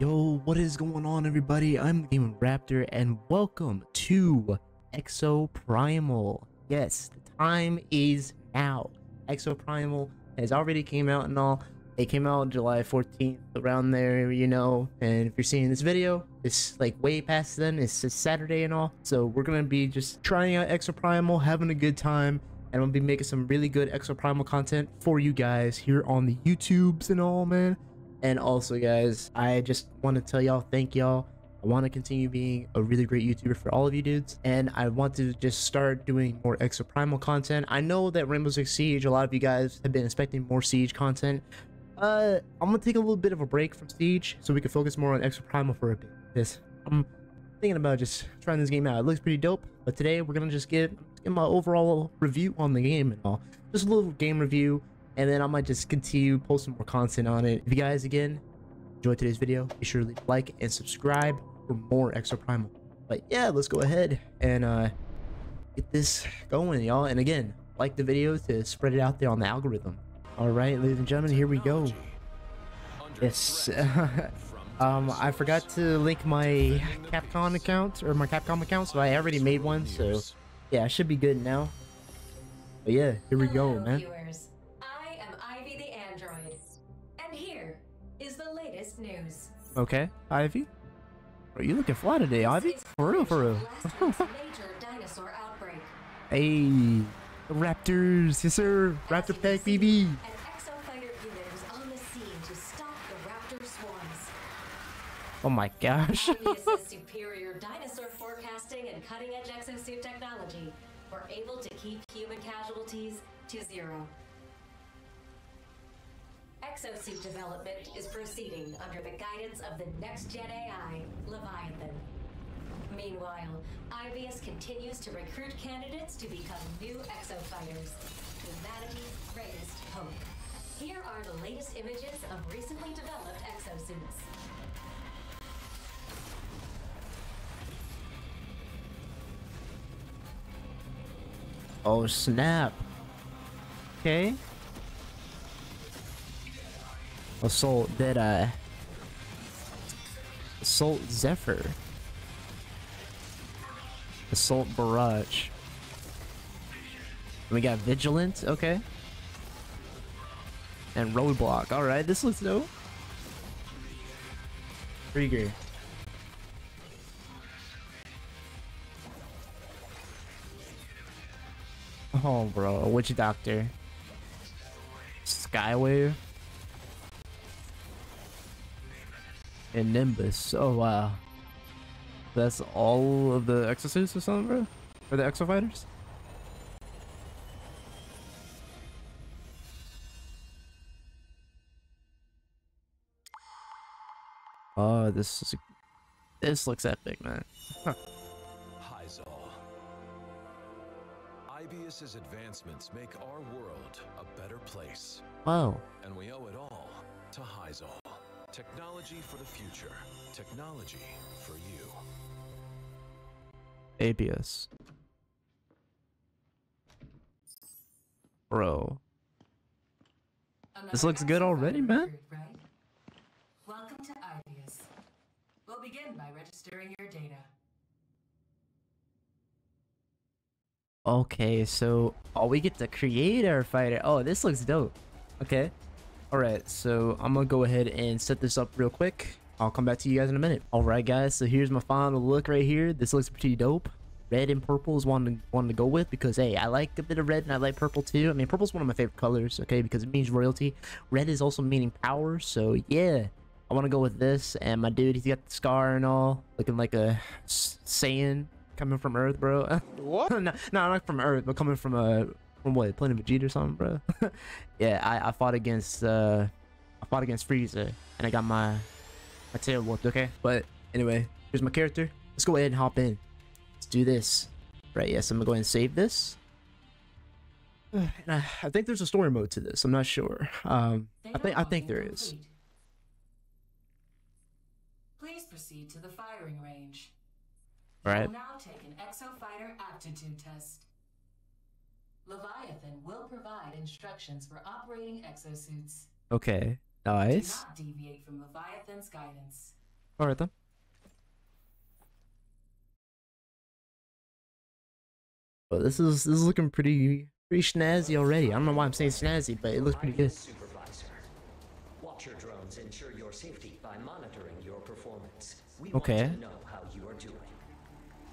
Yo, what is going on, everybody? I'm the Gaming Raptor, and welcome to Exoprimal. Yes, the time is now. Exoprimal has already came out and all. It came out July 14th, around there, you know. And if you're seeing this video, it's like way past then. It's, Saturday and all. So we're gonna be just trying out Exoprimal, having a good time, and I'm gonna be making some really good Exoprimal content for you guys here on the YouTubes and all, man. And also, guys, I just want to tell y'all thank y'all. I want to continue being a really great YouTuber for all of you dudes. And I want to just start doing more Exoprimal content. I know that Rainbow Six Siege, a lot of you guys have been expecting more Siege content. Uh, I'm to take a little bit of a break from Siege so we can focus more on Exoprimal for a bit. This, I'm thinking about just trying this game out. It looks pretty dope. But today, we're going to just get, give my overall review on the game and all. Just a little game review and then I might just continue posting more content on it. If you guys again enjoyed today's video, be sure to leave a like and subscribe for more Exoprimal. But yeah, let's go ahead and uh, get this going, y'all. And again, like the video to spread it out there on the algorithm. All right, ladies and gentlemen, here we go. Yes. um, I forgot to link my Capcom account or my Capcom account, so I already made one. So yeah, I should be good now. But yeah, here we go, Hello, man. Viewers. I am Ivy the android, and here is the latest news. Okay, Ivy. Are you looking fly today, Ivy? For real, for real. last week's major dinosaur outbreak. hey, Raptors, yes sir. Raptor Pack BB. An exofighter unit on the scene to stop the raptor swarms. Oh my gosh. Superior dinosaur forecasting and cutting-edge exosuit technology were able to keep human casualties to zero. Exosuit development is proceeding under the guidance of the next-gen AI, Leviathan. Meanwhile, Aibius continues to recruit candidates to become new exofighters, humanity's greatest hope. Here are the latest images of recently developed exosuits. oh snap. Okay. Assault Deadeye. Assault uh, Zephyr. Assault Barrage. We got Vigilant, okay. And Roadblock. Alright, this looks dope. Krieger. Oh, bro. Witch Doctor. Skywave. And Nimbus. Oh, wow. That's all of the exosuits or something, bro? Or the exo fighters? Oh, this is this looks epic, man. Hyzal. Aibius's advancements make our world a better place, Wow. and we owe it all to Hyzal. Technology for the future. Technology for you. Aibius. Bro. This looks good already, man. Right? Welcome to Aibius. We'll begin by registering your data. Okay, so oh, we get to create our fighter. Oh, this looks dope. Okay. All right, so I'm gonna go ahead and set this up real quick. I'll come back to you guys in a minute. All right, guys. So here's my final look right here. This looks pretty dope. Red and purple is one to, one to go with because hey, I like a bit of red and I like purple too. I mean, purple's one of my favorite colors. Okay, because it means royalty. Red is also meaning power. So yeah, I want to go with this. And my dude, he's got the scar and all, looking like a Saiyan coming from Earth, bro. What? no, no, not from Earth, but coming from a from what Planet Vegeta or something, bro. yeah, I, I fought against uh I fought against Frieza and I got my my tail whooped. Okay, but anyway, here's my character. Let's go ahead and hop in. Let's do this. Right? Yes, I'm gonna go ahead and save this. And I, I think there's a story mode to this. I'm not sure. Um, I think I think there is. Please proceed to the firing range. All right. Now take an exo fighter aptitude test. Leviathan will provide instructions for operating exosuits. Okay. nice. Do Nice. not deviate from Leviathan's guidance. All right then. Well, this is this is looking pretty pretty snazzy already. I don't know why I'm saying snazzy, but it looks pretty good. Supervisor. Watch your drones ensure your safety by monitoring your performance. We Okay. want to know how you are doing.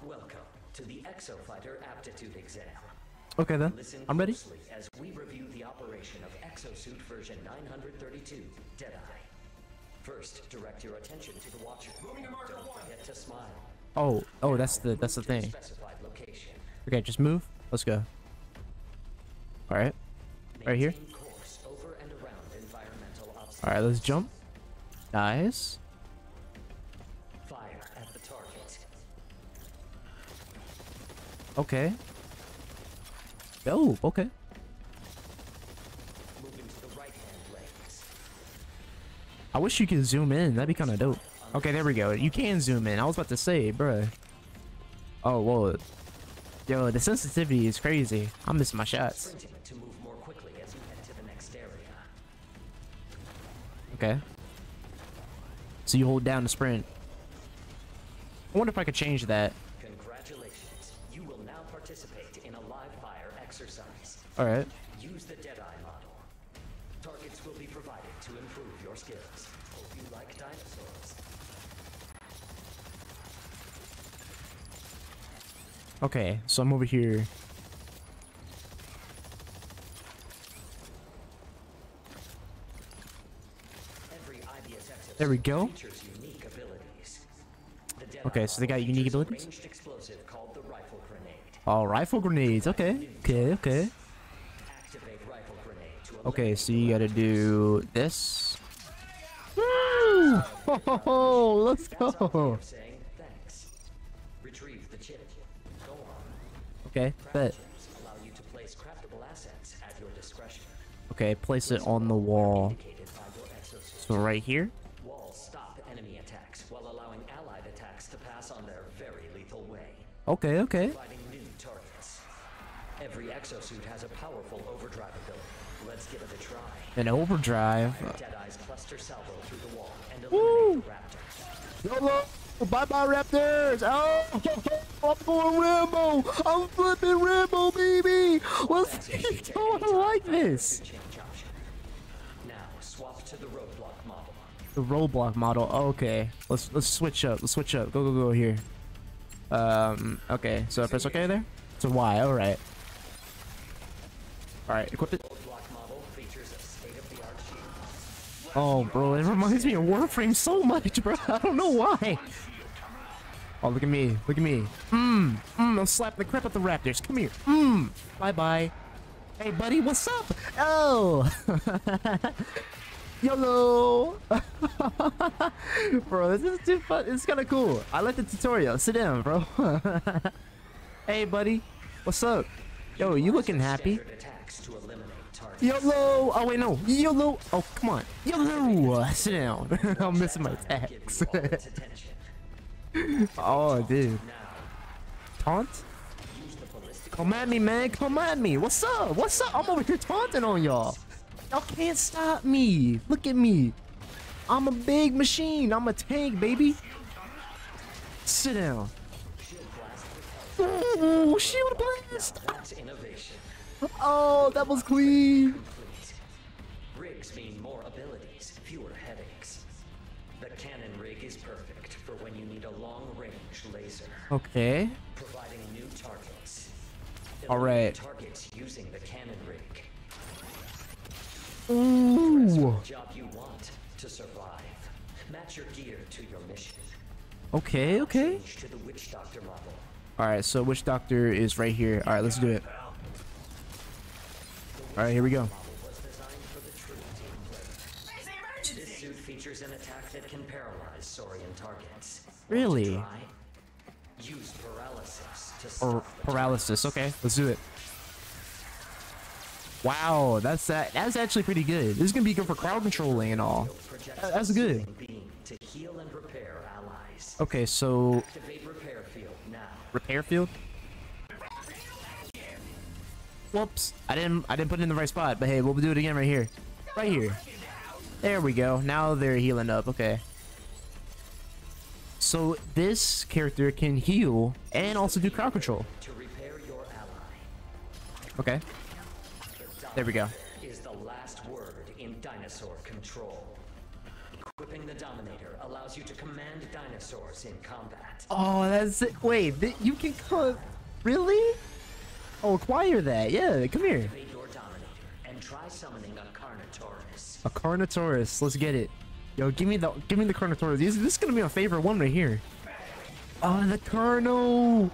Welcome to the Exofighter Aptitude Exam. Okay then. Listen I'm ready. as we review the operation of Exosuit version 932, Deadeye. First, direct your attention to the Watcher. Don't forget to smile. Oh, oh, that's the that's the thing. Okay, just move. Let's go. All right. Right here. Maintain course over and around environmental obstacles. All right, let's jump. Nice. Fire at the target. Okay. Oh, okay. I wish you could zoom in. That'd be kind of dope. Okay, there we go. You can zoom in. I was about to say, bruh. Oh, whoa. Yo, the sensitivity is crazy. I'm missing my shots. Okay. So you hold down the sprint. I wonder if I could change that. Exercise. All right. Use the Deadeye model. Targets will be provided to improve your skills. Hope you like dinosaurs. Okay, so I'm over here. Every There we go. features unique abilities. The Deadeye Okay, so they got unique abilities? Oh, rifle grenades. Okay. Okay, okay. Okay, so you gotta do this. Woo! Oh, let's That's our way go. Okay, bet. Okay, place it on the wall. So right here. Okay, okay. Providing new targets. Every exosuit has a powerful overdrive ability. Let's give it a try. An overdrive. Deadeye's cluster salvo through the wall and Woo! the raptor. YOLO! Bye bye Raptors! Oh, I'm going Rambo! I'm flipping Rambo, baby! Let's go! I like this! Now swap to the roadblock model. The roadblock model. Okay, let's let's switch up. Let's switch up. Go go go here. Um. Okay. So I press OK there. So Y. All right. All right. Equip it. Roadblock model features a state-of-the-art shield. Oh, bro, it reminds me of Warframe so much, bro. I don't know why. Oh, look at me. Look at me. Mmm. Mmm. I'm slapping the crap out the Raptors. Come here. Mmm. Bye bye. Hey, buddy, what's up? Oh. YOLO. bro, this is too fun. It's kind of cool. I like the tutorial. Sit down, bro. hey, buddy. What's up? Yo, you looking happy? Attacks to eliminate targets. YOLO! Oh wait, no. YOLO! Oh, come on. YOLO! Sit down. I'm missing my attacks. you all its attention. oh, dude. Taunt? use the ballistic Come at me, man. Come at me. What's up? What's up? I'm over here taunting on y'all. Y'all can't stop me. Look at me. I'm a big machine. I'm a tank, baby. Sit down. Ooh, shield blast. That's innovation. Oh, that was clean. Rigs mean more abilities, fewer headaches. The cannon rig is perfect for when you need a long-range laser, Okay. providing new targets. All right. Targets using the cannon rig. Ooh. Job you want to survive. Match your gear to your mission. Okay, okay. To the Witch Doctor model. All right, so Witch doctor is right here? All right, let's do it. All right, here we go. Model was designed for the true team player. This suit features an attack that can paralyze Saurian targets. Really? try? Use paralysis to Or stop the paralysis. Okay, let's do it. Wow, that's that. That's actually pretty good. This is gonna be good for crowd controlling and all. That- that's good. to heal and repair allies. Okay, so repair field now. repair field. Whoops, I didn't. I didn't put it in the right spot. But hey, we'll do it again right here. Right here. There we go. Now they're healing up. Okay. so this character can heal and also do crowd control. To repair your ally, Okay. There we go. is the last word in dinosaur control. Equipping the Dominator allows you to command dinosaurs in combat. Oh, that's it. Wait, you can. Really? Oh, acquire that. Yeah, come here. Activate your and try summoning a Carnotaurus. Let's get it. Yo, give me the give me the Carnotaurus. This, this is gonna be my favorite one right here. Oh, the Carno.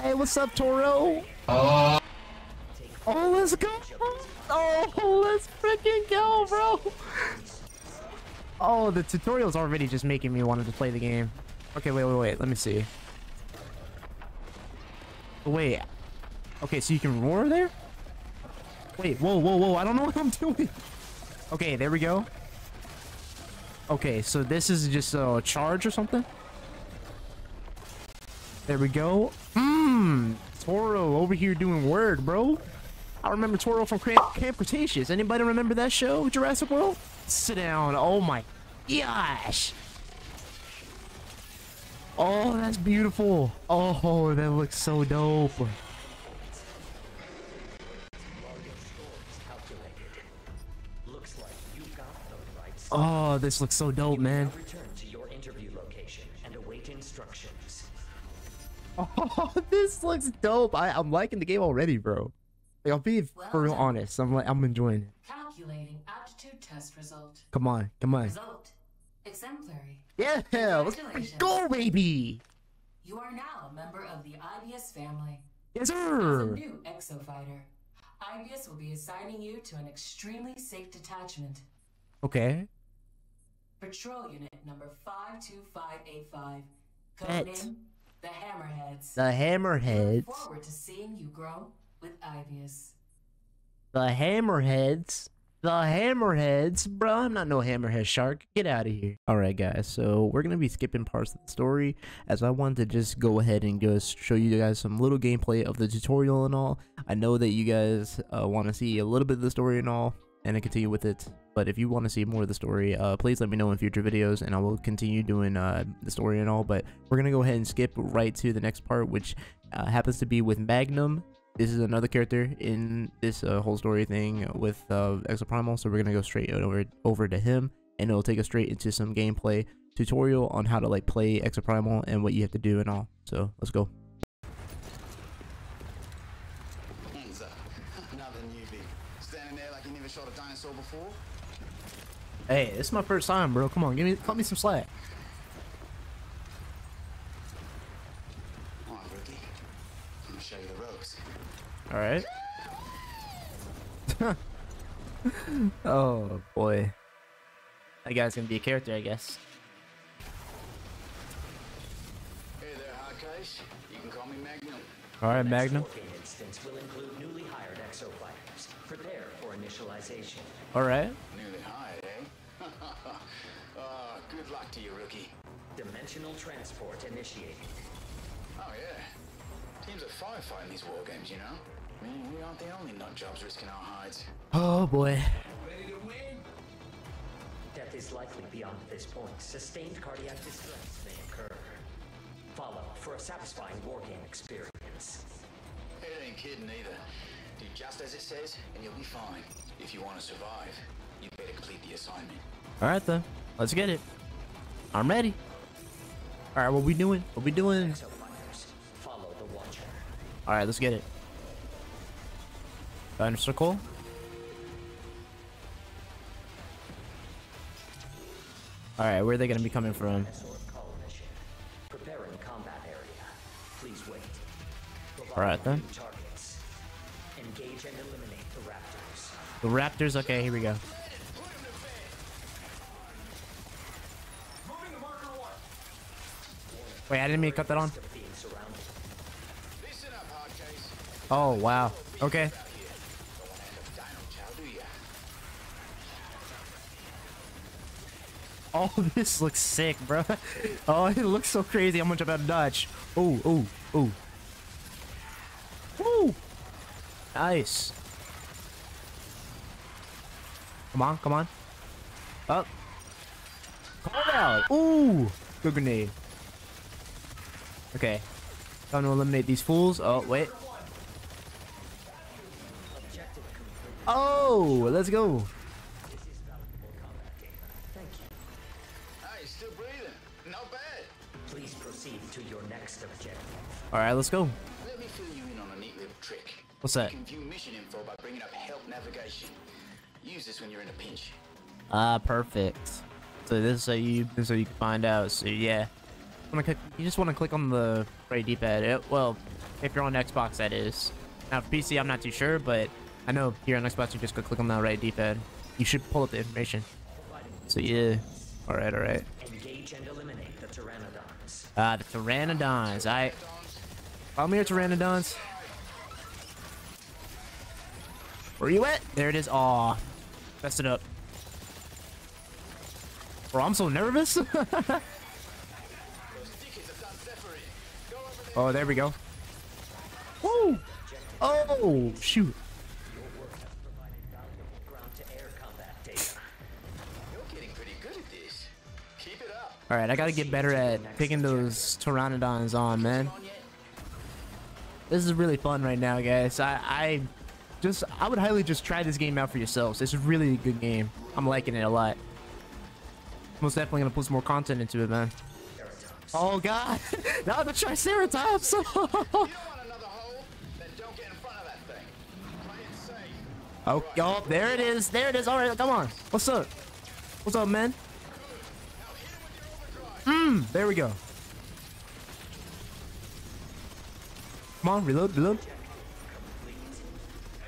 Hey, what's up, Toro? Oh, let's go. Oh, let's freaking go, bro. Oh, the tutorial's already just making me wanted to play the game. Okay, wait, wait, wait. Let me see. Wait. Okay, so you can roar there? Wait, whoa, whoa, whoa. I don't know what I'm doing. Okay, there we go. Okay, so this is just a charge or something? There we go. Mmm. Toro over here doing work, bro. I remember Toro from Camp, Camp Cretaceous. Anybody remember that show, Jurassic World? Sit down. Oh my gosh. Oh, that's beautiful. Oh, that looks so dope. Oh, this looks so dope, man. Return to your interview location and await instructions. Oh, this looks dope. I, I'm liking the game already, bro. Like, I'll be for real honest. I'm like, I'm enjoying it. Calculating aptitude test result. Come on, come on. Result. Exemplary. Yeah, let's go, baby. You are now a member of the Aibius family. Yes, As a sir. new exofighter, Aibius will be assigning you to an extremely safe detachment. Okay. Patrol unit number 52585. Bet. Codename the Hammerheads. The Look Hammerheads. forward to seeing you grow with Aibius. The Hammerheads. The Hammerheads. Bro, I'm not no Hammerhead shark. Get out of here. Alright, guys. So, we're going to be skipping parts of the story as I wanted to just go ahead and just show you guys some little gameplay of the tutorial and all. I know that you guys uh, want to see a little bit of the story and all and then continue with it. But if you want to see more of the story, uh, please let me know in future videos and I will continue doing uh, the story and all. But we're going to go ahead and skip right to the next part, which uh, happens to be with Magnum this is another character in this uh, whole story thing with uh, Exoprimal, so we're gonna go straight over over to him, and it'll take us straight into some gameplay tutorial on how to like play Exoprimal and what you have to do and all. So let's go. Hands up. Another newbie. Standing there like you never shot a dinosaur before? Hey, this is my first time, bro. Come on, give me cut me some slack. Come on, rookie. I'm gonna show you the ropes. All right. oh boy, that guy's gonna be a character, I guess. Hey there, Hardcase. You can call me Magnum. All right, Magnum. working instance will include newly hired exofighters. Prepare for initialization. All right. Newly hired, good luck to you, rookie. Dimensional transport initiated. Oh, yeah. Teams are firefighting these war games, you know? I mean, we aren't the only nut jobs risking our hides. Oh boy. Ready to win? Death is likely beyond this point. Sustained cardiac distress may occur. Follow for a satisfying wargame experience. It ain't kidding either. Do just as it says, and you'll be fine. If you want to survive, you better complete the assignment. All right then, let's get it. I'm ready. All right, what we doing? What we doing? Exofighters, follow the Watcher. All right, let's get it. Thunder circle. All right, where are they gonna be coming from? Dinosaur call mission. Preparing combat area. Please wait. All right then. Engage and eliminate the raptors. The Raptors. Okay, here we go. Wait, I didn't mean to cut that on. Of being surrounded. Listen up, Hardcase. Oh wow. Okay. Don't want to end up dino chow, do ya? Oh, this looks sick, bro. Oh, it looks so crazy. I'm gonna jump out of dodge. Oh, oh, oh. Woo! Nice. Come on, come on. Up. Call out. Ooh, good grenade. Okay. Time to eliminate these fools. Oh, wait. Oh, let's go. Thank you. Hey, still breathing. Not bad. Please proceed to your next objective. All right, let's go. Let me fill you in on a neat little trick. What's that? You can view mission info by bringing up help navigation. Use this when you're in a pinch. Ah, perfect. So this is so you so you can find out. So yeah, wanna click, you just want to click on the right D-pad. Well, if you're on Xbox, that is. Now for PC, I'm not too sure, but I know here on Xbox, you just go click on that right D-pad. You should pull up the information. So yeah. All right, all right. Engage and eliminate the pteranodons. Ah, the Pteranodons. I. Come here, Pteranodons. Where are you at? There it is. Aw. Messed it up. Bro, I'm so nervous. oh, there we go. Woo! Oh, shoot. All right, I gotta get better at picking those Pteranodons on, man. This is really fun right now, guys. I, I just, I would highly just try this game out for yourselves. It's a really good game. I'm liking it a lot. Most definitely gonna put some more content into it, man. Oh god, now the Triceratops. You don't want another hole? Then don't get in front of that thing. Play it safe. oh, oh, there it is. There it is. All right, come on. What's up? What's up, man? Hmm. There we go. Come on, reload, reload.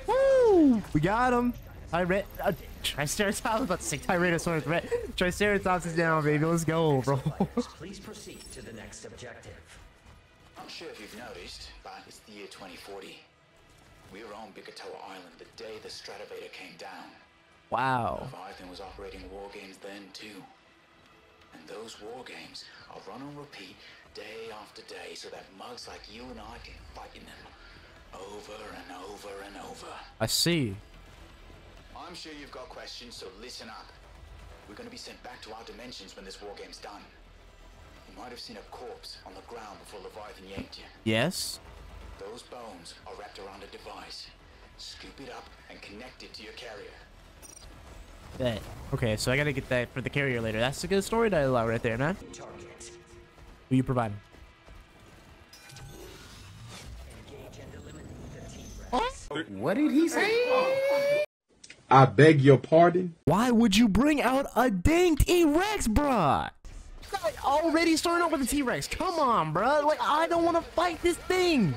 Woo! We got him. Tyra uh, Triceratops. About to Tyrannosaurus Rex. Triceratops is down, baby. Let's go, bro. Please proceed to the next objective. Not sure if you've noticed, but it's the year 2040. We were on Bikitoa Island the day the Stratovator came down. wow. Leviathan was operating war games then too. And those war games are run on repeat day after day so that mugs like you and I can fight in them over and over and over. I see. I'm sure you've got questions, so listen up. We're gonna be sent back to our dimensions when this war game's done. You might have seen a corpse on the ground before Leviathan yanked you. Yes. Those bones are wrapped around a device. Scoop it up and connect it to your carrier. That. Okay, so I gotta get that for the carrier later. That's a good story dialogue right there, man. Target. Who you providing? Engage and eliminate the T-Rex. What did he say? Oh. I beg your pardon? Why would you bring out a dang T-Rex, bruh? Like, already starting off with a T-Rex. Come on, bruh. Like, I don't want to fight this thing.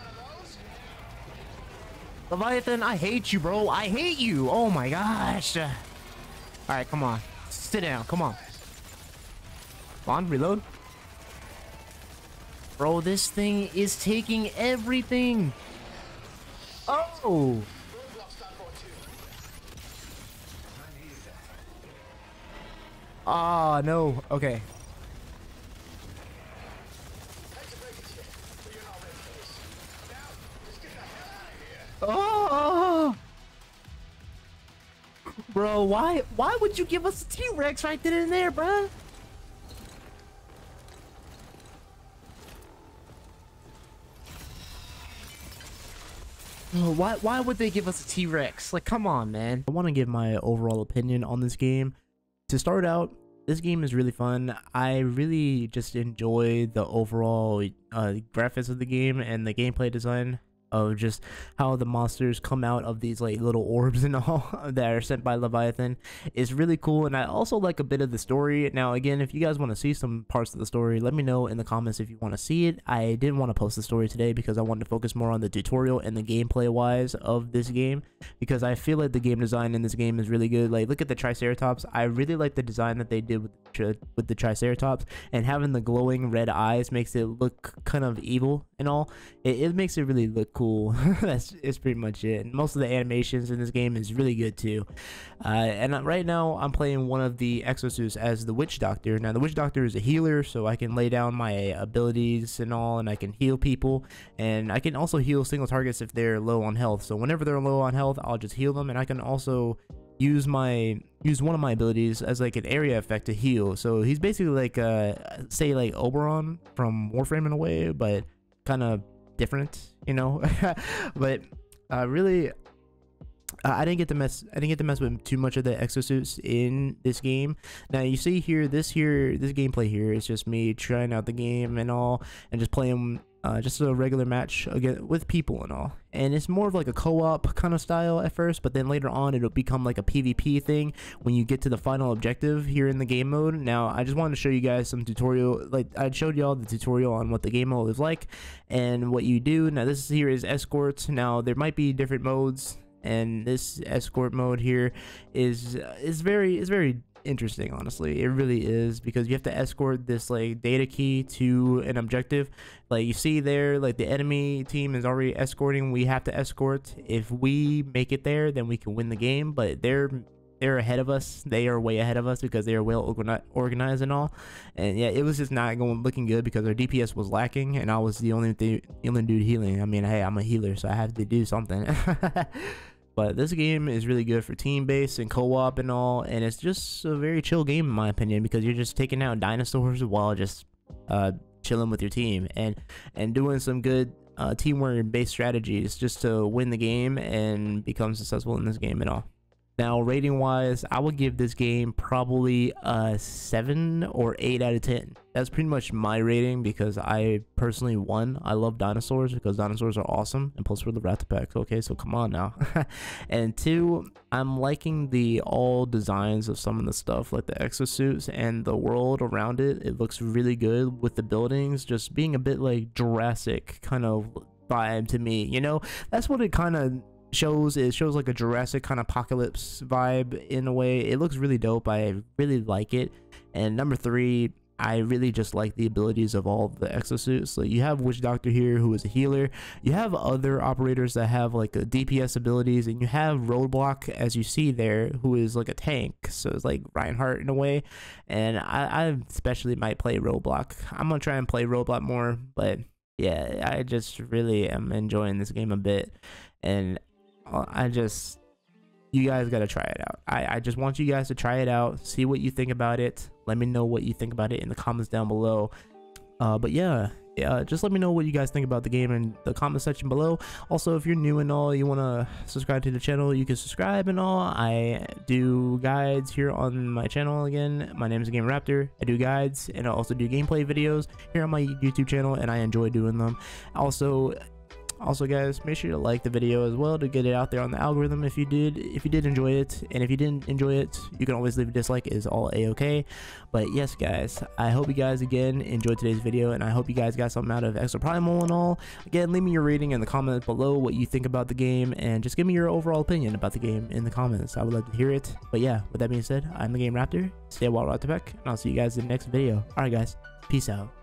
Leviathan, I hate you, bro. I hate you. Oh my gosh. All right, come on. Sit down. Come on. Come on, reload. Bro, this thing is taking everything. Oh. Ah, no. Okay. Oh! Bro, why why would you give us a T-Rex right then and there, bruh? Oh, Why why would they give us a T-Rex? Like, come on, man. I want to give my overall opinion on this game. To start out, this game is really fun. I really just enjoy the overall uh, graphics of the game and the gameplay design of just how the monsters come out of these like little orbs and all that are sent by Leviathan is really cool and I also like a bit of the story. Now again, if you guys want to see some parts of the story, let me know in the comments if you want to see it. I didn't want to post the story today because I wanted to focus more on the tutorial and the gameplay wise of this game because I feel like the game design in this game is really good. Like look at the Triceratops. I really like the design that they did with the, with the Triceratops and having the glowing red eyes makes it look kind of evil and all. It, it makes it really look cool. That's it's pretty much it. And most of the animations in this game is really good too. Uh, and right now I'm playing one of the exosuits as the Witch Doctor. Now the Witch Doctor is a healer, so I can lay down my abilities and all, and I can heal people, and I can also heal single targets if they're low on health. So whenever they're low on health, I'll just heal them, and I can also use my use one of my abilities as like an area effect to heal. So he's basically like uh say like Oberon from Warframe in a way, but kind of different, you know. but uh, really, I didn't get to mess. I didn't get to mess with too much of the exosuits in this game. Now you see here, this here, this gameplay here is just me trying out the game and all, and just playing uh, just a regular match again with people and all. And it's more of like a co-op kind of style at first, but then later on it'll become like a PvP thing when you get to the final objective here in the game mode. Now I just wanted to show you guys some tutorial, like I showed y'all the tutorial on what the game mode is like and what you do. Now this here is escorts. Now there might be different modes and this escort mode here is is very is very interesting honestly. It really is because you have to escort this like data key to an objective. Like you see there like the enemy team is already escorting. We have to escort. If we make it there then we can win the game but they're they're ahead of us. They are way ahead of us because they are well organized and all. And yeah it was just not going looking good because our dps was lacking and i was the only the only dude healing. I mean hey i'm a healer so i have to do something But this game is really good for team based and co-op and all, and it's just a very chill game in my opinion because you're just taking out dinosaurs while just uh, chilling with your team and and doing some good uh, teamwork based strategies just to win the game and become successful in this game and all. Now, rating wise, I would give this game probably a 7 or 8 out of 10. That's pretty much my rating because I personally, one, I love dinosaurs because dinosaurs are awesome. And plus, we're the Rathapex, okay? So come on now. and two, I'm liking the all designs of some of the stuff, like the exosuits and the world around it. It looks really good with the buildings just being a bit like Jurassic kind of vibe to me. You know, that's what it kind of shows it shows like a Jurassic kind of apocalypse vibe in a way. It looks really dope. I really like it. And number three, I really just like the abilities of all the exosuits. So you have Witch Doctor here who is a healer. You have other operators that have like DPS abilities, and you have Roadblock as you see there, who is like a tank. So it's like Reinhardt in a way. And I, I especially might play Roadblock. I'm gonna try and play Roadblock more, but yeah, I just really am enjoying this game a bit. And I just, you guys got to try it out. I, I just want you guys to try it out, see what you think about it. Let me know what you think about it in the comments down below. Uh, but yeah, yeah, just let me know what you guys think about the game in the comment section below. Also, if you're new and all, you want to subscribe to the channel, you can subscribe and all. I do guides here on my channel again. My name is Game Raptor. I do guides and I also do gameplay videos here on my YouTube channel, and I enjoy doing them. Also, also guys make sure to like the video as well to get it out there on the algorithm if you did if you did enjoy it. And if you didn't enjoy it you can always leave a dislike. Is all a-okay but yes guys i hope you guys again enjoyed today's video and i hope you guys got something out of exoprimal and all. Again leave me your rating in the comments below what you think about the game and just give me your overall opinion about the game in the comments. I would love to hear it. But yeah with that being said i'm the game raptor. Stay well Rathapex, and i'll see you guys in the next video. All right guys peace out